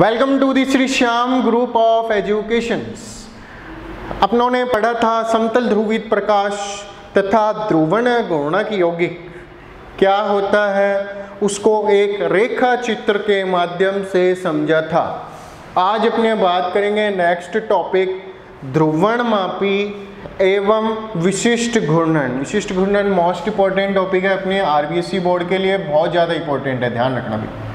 Welcome to the Shri Shyam group of education अपनों ने पढ़ा था समतल ध्रुवित प्रकाश तथा ध्रुवण गुणक यौगिक। क्या होता है? उसको एक रेखा चित्र के माध्यम से समझा था। आज अपने बात करेंगे नेक्स्ट टॉपिक ध्रुवण मापी एवं विशिष्ट घूर्णन। विशिष्ट घूर्णन मोस्ट इंपॉर्टेंट टॉपिक है अपने आरबीएससी बोर्ड के लिए, बहुत ज़्यादा इंपॉर्टेंट है, ध्यान रखना भी।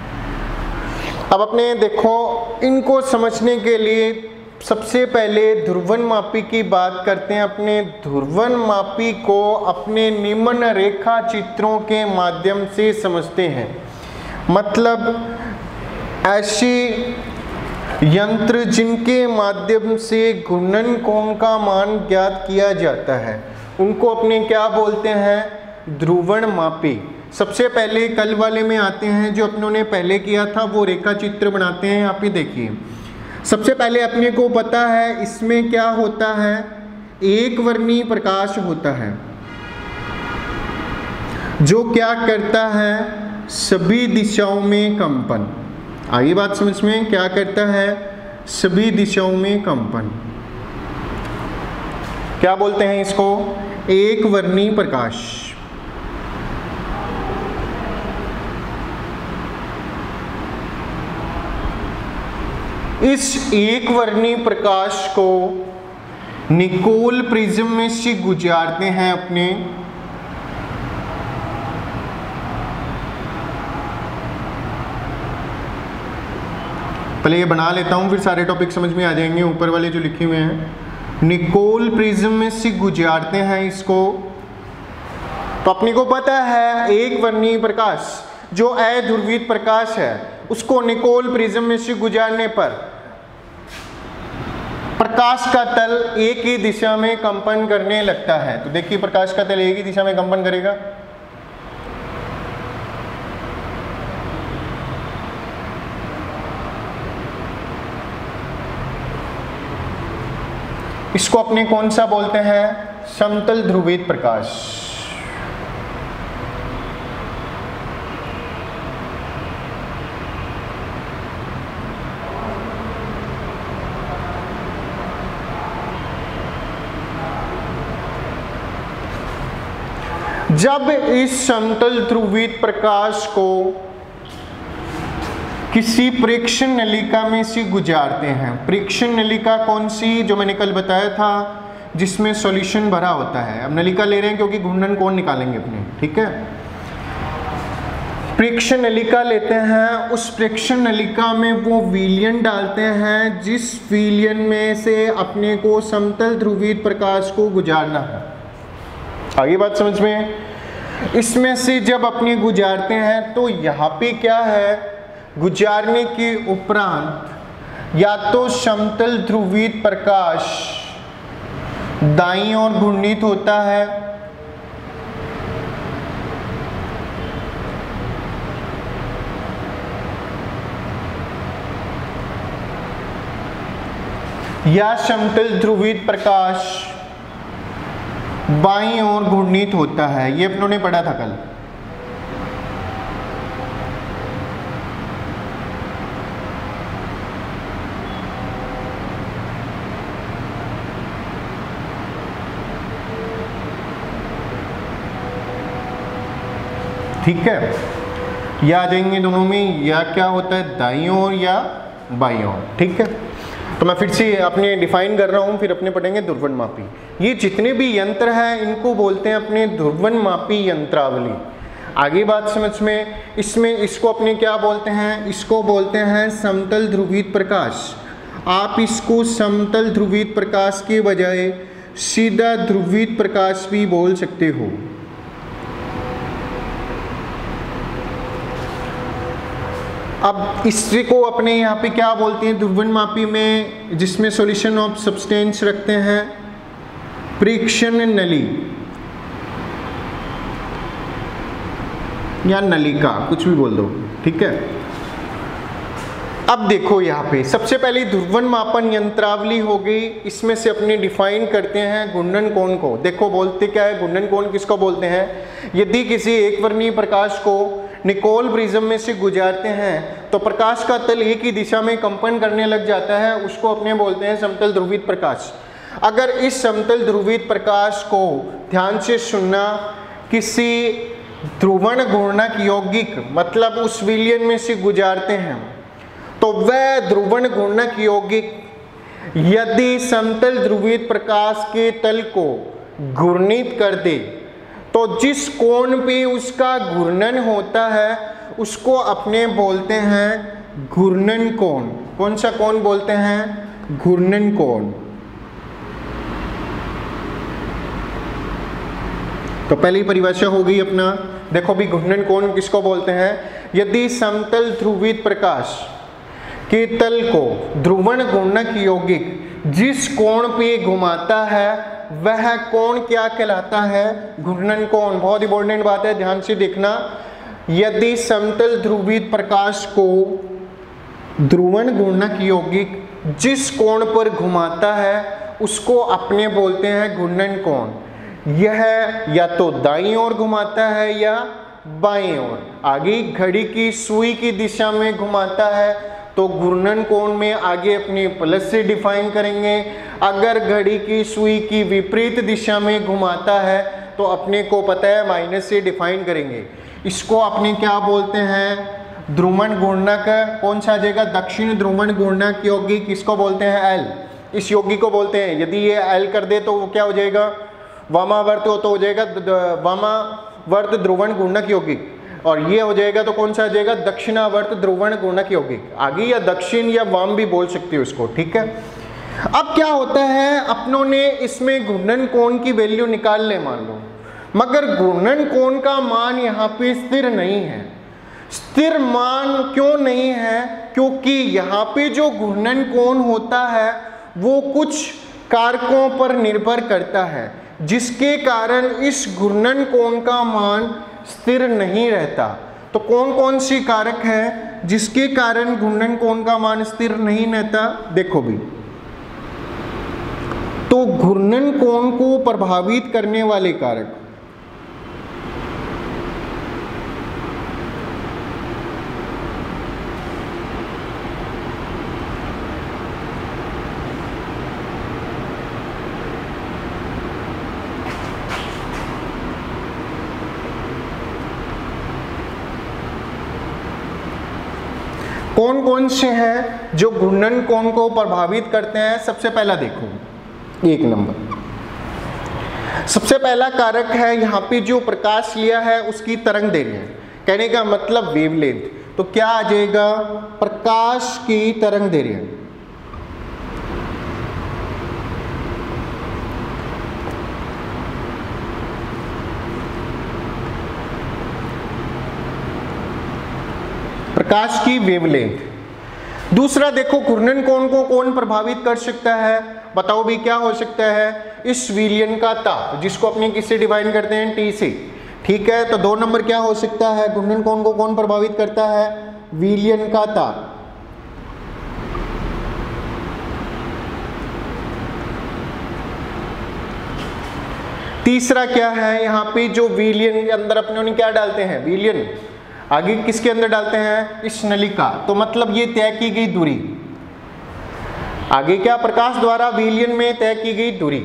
अब अपने देखो, इनको समझने के लिए सबसे पहले ध्रुवन मापी की बात करते हैं। अपने ध्रुवन मापी को अपने निम्न रेखा चित्रों के माध्यम से समझते हैं। मतलब ऐसी यंत्र जिनके माध्यम से घूर्णन कोण का मान ज्ञात किया जाता है, उनको अपने क्या बोलते हैं? ध्रुवण मापी। सबसे पहले कल वाले में आते हैं, जो अपनों ने पहले किया था, वो रेखा चित्र बनाते हैं, आप पे देखिए। सबसे पहले अपने को पता है, इसमें क्या होता है? एक वर्णी प्रकाश होता है। जो क्या करता है, सभी दिशाओं में कंपन। आगे बात समझ में, क्या करता है, सभी दिशाओं में कंपन। क्या बोलते हैं इसको? एक वर्णी प्रकाश। इस एक वर्णी प्रकाश को निकोल प्रिज्म में से गुजारते हैं अपने। पहले ये बना लेता हूँ, फिर सारे टॉपिक समझ में आ जाएँगे। ऊपर वाले जो लिखे हुए हैं, निकोल प्रिज्म में से गुजारते हैं इसको। तो अपने को पता है, एक वर्णीय प्रकाश, जो अध्रुवित प्रकाश है, उसको निकोल प्रिज्म में से गुजारने पर प्रकाश का तल एक ही दिशा में कंपन करने लगता है। तो देखिए प्रकाश का तल एक ही दिशा में कंपन करेगा। इसको अपने कौन सा बोलते हैं? समतल ध्रुवित प्रकाश। जब इस समतल ध्रुवित प्रकाश को किसी प्रेक्षण नलिका में से गुजारते हैं, प्रेक्षण नलिका कौन सी जो मैंने कल बताया था, जिसमें सॉल्यूशन भरा होता है। अब नलिका ले रहे हैं क्योंकि घूर्णन कौन निकालेंगे अपने, ठीक है? प्रेक्षण नलिका लेते हैं, उस प्रेक्षण नलिका में वो विलियन डालते हैं, जिस विलियन में से अपने को समतल ध्रुवित प्रकाश को गुजारना है। आगे बात समझ में इसमें से जब अपने गुजारते हैं तो यहाँ पे क्या है? गुजारने के उपरांत या तो समतल ध्रुवित प्रकाश दाई और घूर्णित होता है, या समतल ध्रुवित प्रकाश बाई ओर घूर्णित होता है। ये अपनों ने पढ़ा था कल। ठीक है? या आ जाएँगे दोनों में। या क्या होता है? दाई ओर या बाई ओर। ठीक है? तो मैं फिर से अपने डिफाइन कर रहा हूँ, फिर अपने पढ़ेंगे ध्रुवन मापी ये जितने भी यंत्र हैं, इनको बोलते हैं अपने ध्रुवन मापी यंत्रावली। आगे बात समझ में, इसमें इसको अपने क्या बोलते हैं? इसको बोलते हैं समतल ध्रुवित प्रकाश। आप इसको समतल ध्रुवित प्रकाश के बजाय सीधा ध्रुवित प्रकाश भी बोल सकते हो। अब इसी को अपने यहाँ पे क्या बोलते हैं ध्रुवन मापी में जिसमें सॉल्यूशन ऑफ़ सब्सटेंस रखते हैं, प्रेक्षण नली। या नलिका, कुछ भी बोल दो, ठीक है? अब देखो यहाँ पे, सबसे पहले ध्रुवन मापन यंत्रावली हो गई, इसमें से अपने डिफाइन करते हैं गुंडन कोण को। देखो, बोलते क्या है, गुंडन कोण किसको बोलते हैं? यदि किसी एक वर्णीय प्रकाश को निकोल प्रिज्म में से गुजारते हैं तो प्रकाश का तल एक ही दिशा में कंपन करने लग जाता है, उसको अपने बोलते हैं समतल ध्रुवित प्रकाश। अगर इस समतल ध्रुवित प्रकाश को ध्यान से सुनना, किसी ध्रुवण घूर्णक यौगिक मतलब उस विलियन में से गुजारते हैं तो वह ध्रुवण घूर्णक यौगिक, यदि समतल ध्रुवित प्रकाश के तल को घूर्णित कर दे तो जिस कोण पे उसका घूर्णन होता है, उसको अपने बोलते हैं घूर्णन कोण। कौन सा कोण बोलते हैं? घूर्णन कोण। तो पहली परिभाषा हो गई अपना। देखो भी घूर्णन कोण किसको बोलते हैं? यदि समतल ध्रुवित प्रकाश के तल को ध्रुवण घूर्णक यौगिक जिस कोण पे घुमाता है वह कोण क्या कहलाता है? घूर्णन कोण बहुत इंपॉर्टेंट बात है, ध्यान से देखना। यदि समतल ध्रुवित प्रकाश को ध्रुवन घूर्णक यौगिक जिस कोण पर घुमाता है, उसको अपने बोलते हैं घूर्णन कोण। यह या तो दाई ओर घुमाता है या बाई ओर। आगे घड़ी की सुई की दिशा में घुमाता है तो घूर्णन कोण में आगे अपनी प्लस से डिफाइन करेंगे। अगर घड़ी की सुई की विपरीत दिशा में घुमाता है तो अपने को पता है माइनस से डिफाइन करेंगे। इसको अपने क्या बोलते हैं? ध्रुवण गुणक कौन सा आ जाएगा दक्षिण ध्रुवण गुणक यौगिक किसको बोलते हैं? एल इस योगी को बोलते हैं। यदि ये एल कर दे तो वो क्या हो जाएगा? वामावर्त हो तो हो जाएगा वामावर्त ध्रुवण गुणक यौगिक और ये हो जाएगा तो कौन सा आ जाएगा दक्षिणावर्त ध्रुवण गुणक यौगिक आगे या दक्षिण या वाम भी बोल सकते हो इसको, ठीक है? अब क्या होता है, अपनों ने इसमें घूर्णन कोण की वैल्यू निकाल ले मान लो। मगर घूर्णन कोण का मान यहाँ पे स्थिर नहीं है। स्थिर मान क्यों नहीं है? क्योंकि यहाँ पे जो घूर्णन कोण होता है, वो कुछ कारकों पर निर्भर करता है, जिसके कारण इस घूर्णन कोण का मान स्थिर नहीं रहता। तो कौन कौन सी कारक है जिसके कारण घूर्णन कोण का मान स्थिर नहीं रहता? देखो भी। घूर्णन कोण को प्रभावित करने वाले कारक? कौन कौन से हैं जो घूर्णन कोण को प्रभावित करते हैं? सबसे पहला देखो। एक नंबर। सबसे पहला कारक है, यहाँ पे जो प्रकाश लिया है, उसकी तरंग दे रहे कहने का मतलब वेवलेंथ तो क्या आ जाएगा? प्रकाश की तरंग दे रहे हैं प्रकाश की वेवलेंथ दूसरा देखो, घूर्णन कोण को कौन प्रभावित कर सकता है? बताओ भी क्या हो सकता है? इस विलियन का ताप जिसको अपने किससे डिवाइन करते हैं टी से। ठीक है तो दो नंबर क्या हो सकता है? घूर्णन कोण को कौन प्रभावित करता है? विलियन का ताप तीसरा क्या है? यहाँ पे जो विलियन के अंदर अपने उन्हें क्या डालते हैं? विलियन। आगे किसके अंदर डालते हैं? इस नलिका। तो मतलब ये तय की गई दूरी। आगे क्या प्रकाश द्वारा विलियन में तय की गई दूरी?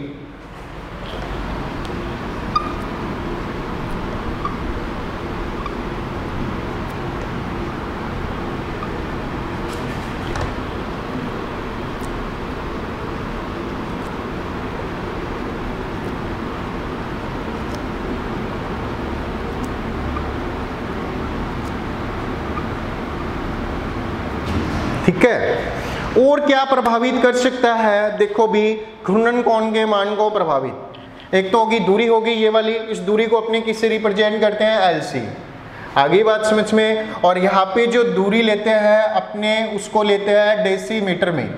ठीक है? और क्या प्रभावित कर सकता है? देखो भी, घूर्णन कोण के मान को प्रभावित? एक तो होगी दूरी होगी ये वाली, इस दूरी को अपने किससे रिप्रेजेंट करते हैं? एल सी आगे बात समझ में, और यहाँ पे जो दूरी लेते हैं, अपने उसको लेते हैं डेसीमीटर में।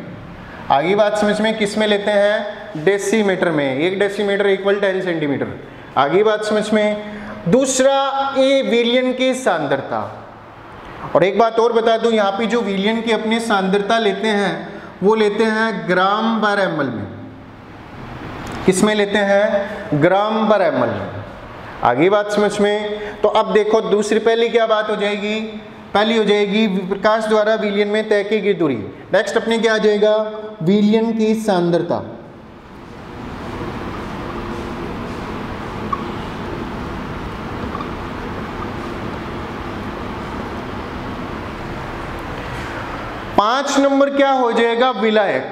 आगे बात समझ में किसमें लेते हैं? डेसीमीटर में। एक डेसीमीटर इक्वल टेन सेंटीमीटर आगे बात समझ में, दूसरा ए विलियन की सांद्रता। और एक बात और बता दूँ, यहाँ पे जो विलियन की अपनी सांद्रता लेते हैं, वो लेते हैं ग्राम पर एम में। किसमें लेते हैं? ग्राम पर एम में। आगे बात समझ में? तो अब देखो, दूसरी पहली क्या बात हो जाएगी? पहली हो जाएगी प्रकाश द्वारा विलियन में तय की गई दूरी। नेक्स्ट अपने क्या आ जाएगा? विलियन की सांद्रता। पाँच नंबर क्या हो जाएगा? विलायक।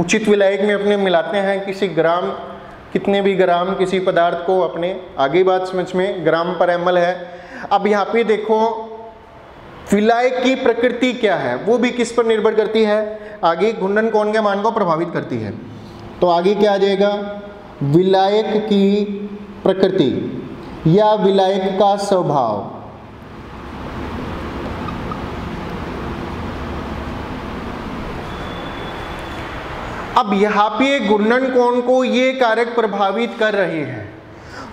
उचित विलायक में अपने मिलाते हैं किसी ग्राम, कितने भी ग्राम किसी पदार्थ को अपने, आगे बात समझ में, ग्राम पर एम है। अब यहाँ पे देखो, विलायक की प्रकृति क्या है? वो भी किस पर निर्भर करती है? आगे घुंडन कौन के मान को प्रभावित करती है। तो आगे क्या आ जाएगा? विलायक की प्रकृति या विलायक का स्वभाव। अब यहाँ पे घूर्णन कोण को ये कारक प्रभावित कर रहे हैं?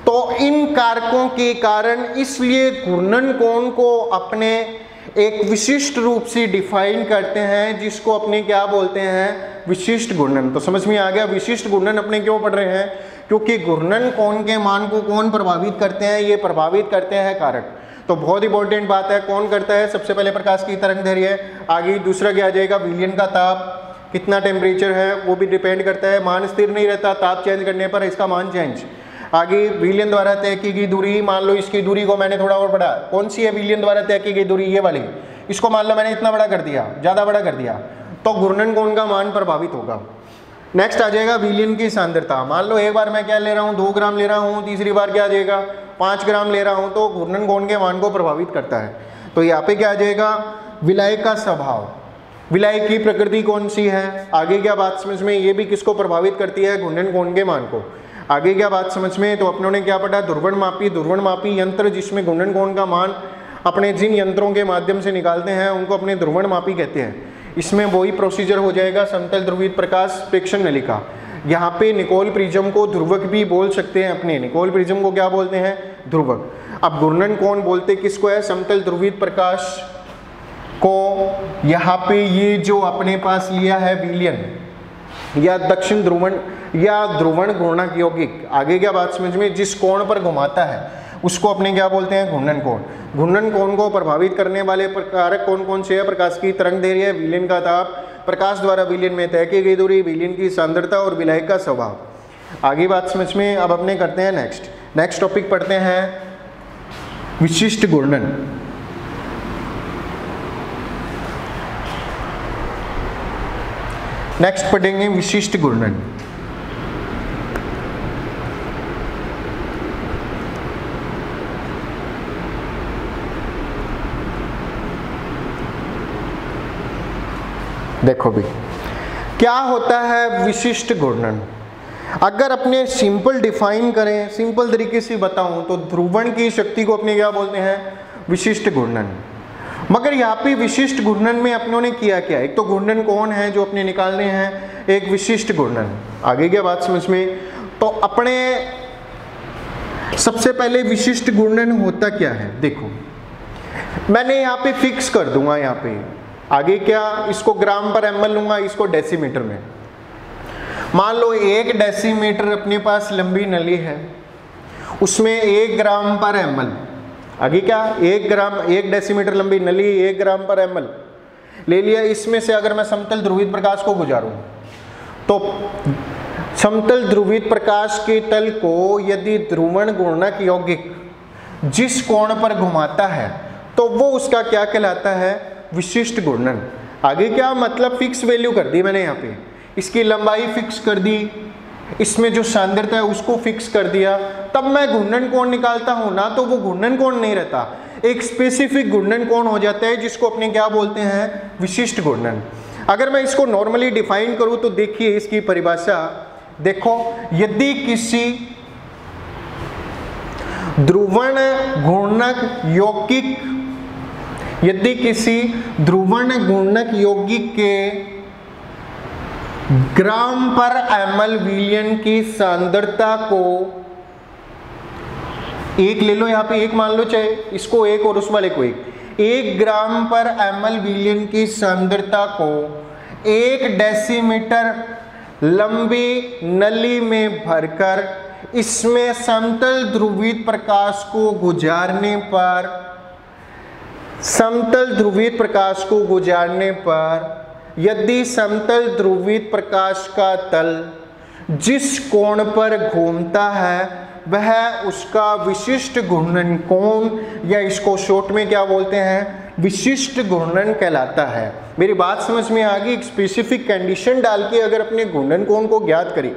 तो इन कारकों के कारण इसलिए घूर्णन कोण को अपने एक विशिष्ट रूप से डिफाइन करते हैं, जिसको अपने क्या बोलते हैं? विशिष्ट घूर्णन तो समझ में आ गया, विशिष्ट घूर्णन अपने क्यों पढ़ रहे हैं? क्योंकि घूर्णन कोण के मान को कौन प्रभावित करते हैं, ये प्रभावित करते हैं कारक। तो बहुत इंपॉर्टेंट बात है, कौन करता है? सबसे पहले प्रकाश की तरंग धैर्य आगे दूसरा क्या आ जाएगा? विलियन का ताप। कितना टेम्परेचर है, वो भी डिपेंड करता है। मान स्थिर नहीं रहता, ताप चेंज करने पर इसका मान चेंज आगे विलियन द्वारा तय की गई दूरी, मान लो इसकी दूरी को मैंने थोड़ा और बढ़ा। कौन सी है विलियन द्वारा तय की गई दूरी? ये वाली। इसको मान लो मैंने इतना बड़ा कर दिया, ज़्यादा बड़ा कर दिया। तो घूर्णन कोण का मान प्रभावित होगा। नेक्स्ट आ जाएगा विलियन की सांद्रता। मान लो एक बार मैं क्या ले रहा हूँ? दो ग्राम ले रहा हूँ, तीसरी बार क्या आ जाएगा? पाँच ग्राम ले रहा हूँ तो घूर्णन कोण के मान को प्रभावित करता है। तो यहाँ पे क्या आ जाएगा? विलायक का स्वभाव। विलायक की प्रकृति कौन सी है? आगे क्या बात समझ में ये भी किसको प्रभावित करती है? घुंडन कोण के मान को? आगे क्या बात समझ में? तो अपनों ने क्या पढ़ा? दुर्वण मापी दुर्वण मापी यंत्र जिसमें घुंडन कोण का मान अपने जिन यंत्रों के माध्यम से निकालते हैं, उनको अपने ध्रुवण मापी कहते हैं। इसमें वही प्रोसीजर हो जाएगा, समतल ध्रुवित प्रकाश, प्रेक्षण नलिका। यहाँ पे निकोल प्रिज्म को ध्रुवक भी बोल सकते हैं अपने। निकोल प्रिज्म को क्या बोलते हैं? ध्रुवक। अब घूर्णन कोण बोलते? किसको है? समतल ध्रुवित प्रकाश को यहाँ पे ये जो अपने पास लिया है विलियन, या दक्षिण ध्रुवण, या ध्रुवण घूर्णक यौगिक आगे क्या बात समझ में, जिस कोण पर घुमाता है, उसको अपने क्या बोलते हैं? घूर्णन कोण। घूर्णन कोण को प्रभावित करने वाले कारक कौन कौन से है? प्रकाश की तरंग धैर्य विलियन का ताप, प्रकाश द्वारा विलियन में तय की गई दूरी, विलियन की सांद्रता और विलय का स्वभाव। आगे बात समझ में, अब अपने करते हैं नेक्स्ट नेक्स्ट टॉपिक पढ़ते हैं विशिष्ट घूर्णन। नेक्स्ट पढ़ेंगे विशिष्ट घूर्णन देखो भी। क्या होता है विशिष्ट घूर्णन अगर अपने सिंपल डिफाइन करें सिंपल तरीके से बताऊँ तो ध्रुवण की शक्ति को अपने क्या बोलते हैं? विशिष्ट घूर्णन मगर यहाँ पे विशिष्ट घूर्णन में अपनों ने किया क्या? एक तो घूर्णन कौन है जो अपने निकालने हैं? एक विशिष्ट घूर्णन। आगे क्या बात समझ में? तो अपने सबसे पहले विशिष्ट घूर्णन होता क्या है? देखो। मैंने यहाँ पे फिक्स कर दूँगा यहाँ पे। आगे क्या? इसको ग्राम पर एम लूँगा, इसको डेसीमीटर में। मान लो एक डेसीमीटर अपने पास लंबी नली है। उसमें एक ग्राम पर एम आगे क्या? एक ग्राम, एक डेसीमीटर लंबी, नली, एक ग्राम पर एमएल ले लिया, इसमें से अगर मैं समतल ध्रुवित प्रकाश को गुजारूं तो समतल ध्रुवित प्रकाश के तल को यदि ध्रुवण गुणक यौगिक जिस कोण पर घुमाता है तो वो उसका क्या कहलाता है? विशिष्ट घूर्णन आगे क्या मतलब फिक्स वैल्यू कर दी मैंने यहाँ पे? इसकी लंबाई फिक्स कर दी। इसमें जो सांद्रता है उसको फिक्स कर दिया। तब मैं घूर्णन कोण निकालता हूँ, ना तो वो घूर्णन कोण नहीं रहता। एक स्पेसिफिक घूर्णन कोण हो जाता है जिसको अपने क्या बोलते हैं? विशिष्ट घूर्णन। अगर मैं इसको नॉर्मली डिफाइन करूँ तो देखिए इसकी परिभाषा। देखो, यदि किसी ध्रुवण घूर्णक यौगिक, यदि किसी ध्रुवण घूर्णक यौगिक के ग्राम पर एमएल विलियन की सांद्रता को एक ले लो, यहाँ पे एक मान लो चाहे, इसको एक और उस वाले को एक। एक ग्राम पर एमएल विलियन की सांद्रता को एक डेसीमीटर लंबी नली में भरकर, इसमें समतल ध्रुवित प्रकाश को गुजारने पर, समतल ध्रुवित प्रकाश को गुजारने पर यदि समतल ध्रुवित प्रकाश का तल जिस कोण पर घूमता है, वह उसका विशिष्ट घूर्णन कोण, या इसको शॉर्ट में क्या बोलते हैं? विशिष्ट घूर्णन कहलाता है। मेरी बात समझ में आ गई? एक स्पेसिफिक कंडीशन डाल के अगर अपने घूर्णन कोण को ज्ञात करें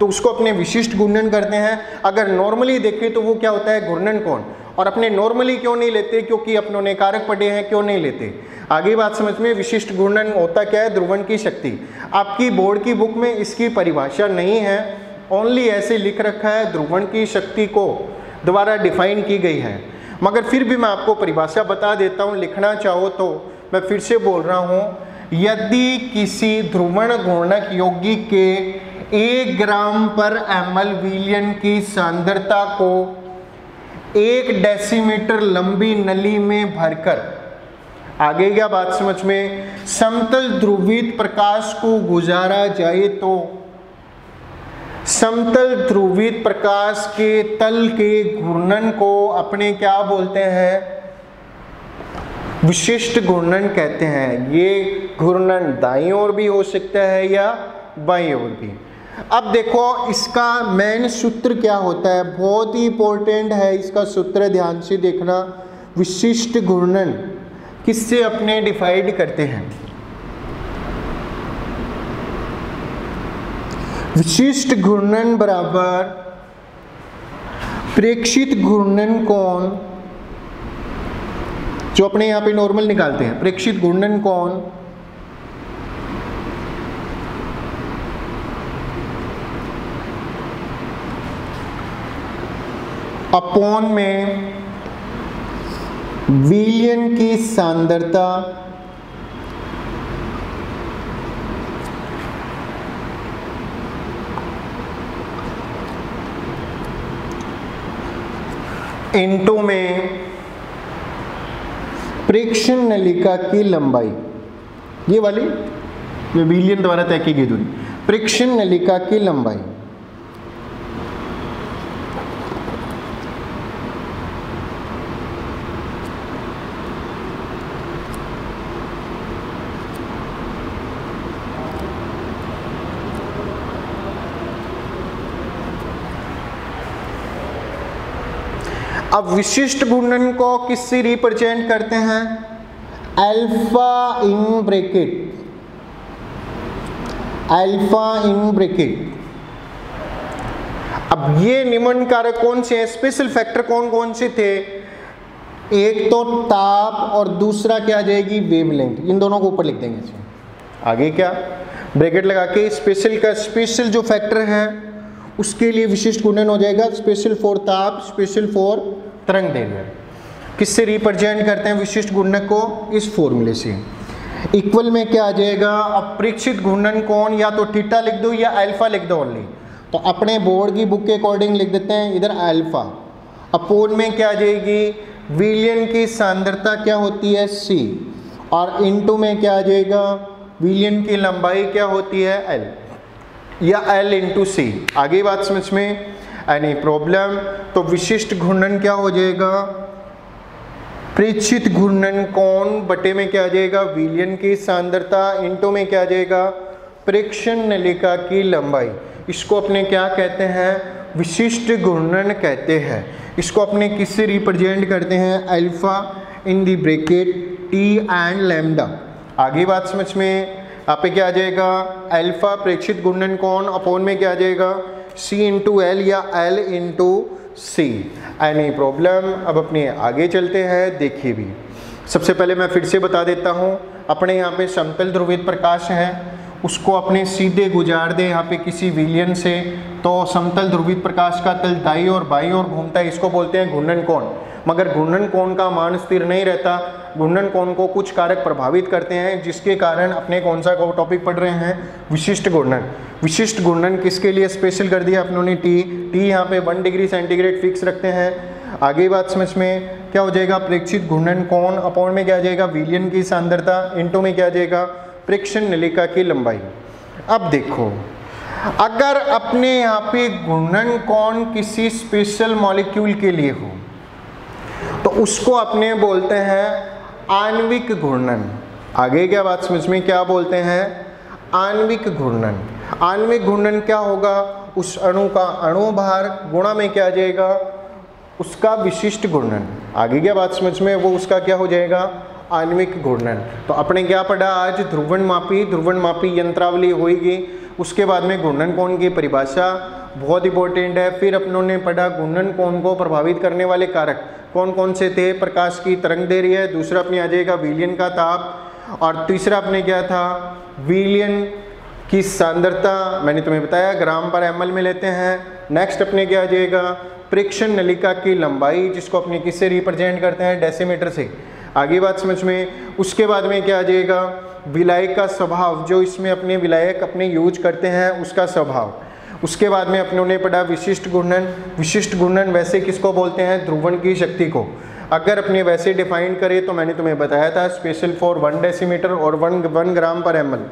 तो उसको अपने विशिष्ट घूर्णन करते हैं। अगर नॉर्मली देखें तो वो क्या होता है? घूर्णन कोण। और अपने नॉर्मली क्यों नहीं लेते? क्योंकि अपनों ने कारक पढ़े हैं, क्यों नहीं लेते? आगे बात समझ में, विशिष्ट घूर्णन होता क्या है? ध्रुवन की शक्ति। आपकी बोर्ड की बुक में इसकी परिभाषा नहीं है। ओनली ऐसे लिख रखा है ध्रुवण की शक्ति को द्वारा डिफाइन की गई है। मगर फिर भी मैं आपको परिभाषा बता देता हूँ, लिखना चाहो तो। मैं फिर से बोल रहा हूँ, यदि किसी ध्रुवण घूर्णक योगी के एक ग्राम पर एम विलियन की सांद्रता को एक डेसीमीटर लंबी नली में भरकर, आगे क्या बात समझ में, समतल ध्रुवित प्रकाश को गुजारा जाए तो समतल ध्रुवित प्रकाश के तल के घूर्णन को अपने क्या बोलते हैं? विशिष्ट घूर्णन कहते हैं। ये घूर्णन दाई ओर भी हो सकता है या बाई ओर भी। अब देखो, इसका मेन सूत्र क्या होता है? बहुत ही इंपॉर्टेंट है इसका सूत्र, ध्यान से देखना। विशिष्ट घूर्णन किससे अपने डिफाइड करते हैं? विशिष्ट घूर्णन बराबर प्रेक्षित घूर्णन कोण जो अपने यहाँ पे नॉर्मल निकालते हैं। प्रेक्षित घूर्णन कोण अपॉन में विलियन की सांद्रता इंटू में प्रेक्षण नलिका की लंबाई। ये वाली विलियन द्वारा तय की गई दूरी। प्रेक्षण नलिका की लंबाई। अब विशिष्ट घूर्णन को किससे रिप्रेजेंट करते हैं? Alpha in bracket alpha in bracket अब ये निमन कारक कौन से हैं? स्पेशल फैक्टर कौन कौन से थे? एक तो ताप और दूसरा क्या आ जाएगी? वेवलेंथ इन दोनों को ऊपर लिख देंगे इसमें। आगे क्या? ब्रैकेट लगा के स्पेशल का स्पेशल जो फैक्टर है, उसके लिए विशिष्ट गुणन हो जाएगा। स्पेशल फॉर ताप स्पेशल फॉर तरंग दैर्घ्य किससे रिप्रेजेंट करते हैं विशिष्ट गुणनक को? इस फॉर्मूले से। इक्वल में क्या आ जाएगा? अप्रेक्षित घूर्णन कोण या तो थीटा लिख दो या अल्फ़ा लिख दो ओनली तो अपने बोर्ड की बुक के अकॉर्डिंग लिख देते हैं, इधर अल्फ़ा अपोन में क्या आ जाएगी? विलियन की सांद्रता क्या होती है? सी और इनटू में क्या आ जाएगा? विलियन की लंबाई क्या होती है? एल या एल इंटू सी आगे बात समझ में? एनी प्रॉब्लम तो विशिष्ट घूर्णन क्या हो जाएगा? प्रेक्षित घूर्णन कौन बटे में क्या आ जाएगा? विलियन की सांद्रता इंटो में क्या आ जाएगा? प्रेक्षण नलिका की लंबाई। इसको अपने क्या कहते हैं? विशिष्ट घूर्णन कहते हैं। इसको अपने किससे रिप्रेजेंट करते हैं? Alpha in the bracket T and lambda आगे बात समझ में? यहाँ पे क्या आ जाएगा? अल्फ़ा प्रेक्षित घूर्णन कौन? अपोन में क्या आ जाएगा? सी इंटू एल या L into C any problem अब अपने आगे चलते हैं, देखिए भी। सबसे पहले मैं फिर से बता देता हूँ, अपने यहाँ पे समतल ध्रुवित प्रकाश है, उसको अपने सीधे गुजार दे यहाँ पे किसी विलियन से। तो समतल ध्रुवित प्रकाश का तल दाई और बाई और घूमता है, इसको बोलते हैं घूर्णन कोण। मगर घूर्णन कोण का मान स्थिर नहीं रहता। घूर्णन कोण को कुछ कारक प्रभावित करते हैं, जिसके कारण अपने कौन सा टॉपिक पढ़ रहे हैं? विशिष्ट घूर्णन। विशिष्ट घूर्णन किसके लिए स्पेशल कर दिया अपनों ने? टी टी यहाँ पे वन डिग्री सेंटीग्रेड फिक्स रखते हैं। आगे बात समझ में क्या हो जाएगा? प्रेक्षित घूर्णन कोण अपॉन में क्या आ जाएगा? विलियन की सांद्रता इंटो में क्या आ जाएगा? प्रेक्षण नलिका की लंबाई। अब देखो, अगर अपने यहाँ पे घूर्णन कौन किसी स्पेशल मॉलिक्यूल के लिए हो तो उसको अपने बोलते हैं आणविक घूर्णन। आगे क्या बात समझ में क्या बोलते हैं? आणविक घूर्णन। आणविक घूर्णन क्या होगा? उस अणु का अणु भार गुणा में क्या आ जाएगा? उसका विशिष्ट घूर्णन। आगे क्या बात समझ में? वो उसका क्या हो जाएगा? आणविक घूर्णन। तो अपने क्या पढ़ा आज? ध्रुवण मापी ध्रुवण मापी यंत्रावली होगी उसके बाद में घूर्णन कोण की परिभाषा? बहुत इंपॉर्टेंट है। फिर अपनों ने पढ़ा घूर्णन कोण को प्रभावित करने वाले कारक? कौन कौन से थे? प्रकाश की तरंग दे रही है। दूसरा अपने आ जाएगा विलियन का ताप। और तीसरा अपने क्या था? विलियन की सांद्रता। मैंने तुम्हें बताया, ग्राम पर एम में लेते हैं। नेक्स्ट अपने क्या आ जाएगा? प्रेक्षण नलिका की लंबाई, जिसको अपने किससे रिप्रेजेंट करते हैं? डेसीमीटर से। आगे बात समझ में। उसके बाद में क्या आ जाएगा? विलायक का स्वभाव। जो इसमें अपने विलायक अपने यूज़ करते हैं, उसका स्वभाव। उसके बाद में अपने उन्हें पढ़ा, विशिष्ट घूर्णन विशिष्ट घूर्णन वैसे किसको बोलते हैं? ध्रुवण की शक्ति को। अगर अपने वैसे डिफाइन करें तो मैंने तुम्हें बताया था स्पेशल फॉर वन डेसीमीटर और वन वन ग्राम पर एमएल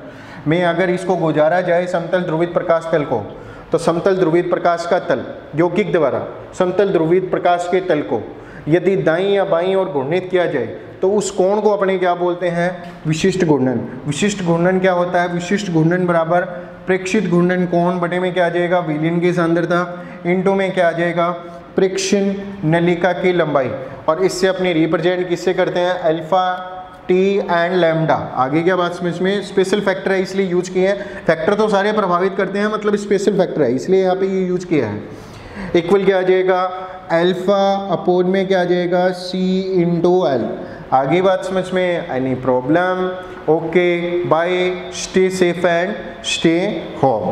में अगर इसको गुजारा जाए समतल ध्रुवित प्रकाश तल को तो समतल ध्रुवित प्रकाश का तल, यौगिक द्वारा समतल ध्रुवित प्रकाश के तल को, यदि दाई या बाई और घूर्णित किया जाए तो उस कोण को अपने क्या बोलते हैं? विशिष्ट घूर्णन विशिष्ट घूर्णन क्या होता है? विशिष्ट घूर्णन बराबर प्रेक्षित घूर्णन कोण बटे में क्या आ जाएगा? विलियन की सांद्रता इंटू में क्या आ जाएगा? प्रेक्षण नलिका की लंबाई। और इससे अपनी रिप्रेजेंट किससे करते हैं? अल्फ़ा टी एंड लैम्डा आगे क्या बात समझ में स्पेशल फैक्टर है, इसलिए यूज़ किए हैं। फैक्टर तो सारे प्रभावित करते हैं मतलब स्पेशल फैक्टर है, इसलिए यहाँ पे ये यूज़ किया है। इक्वल क्या आ जाएगा? अल्फ़ा अपोज में क्या आ जाएगा? सी इंटू एल आगे बात समझ में any problem okay bye stay safe and stay home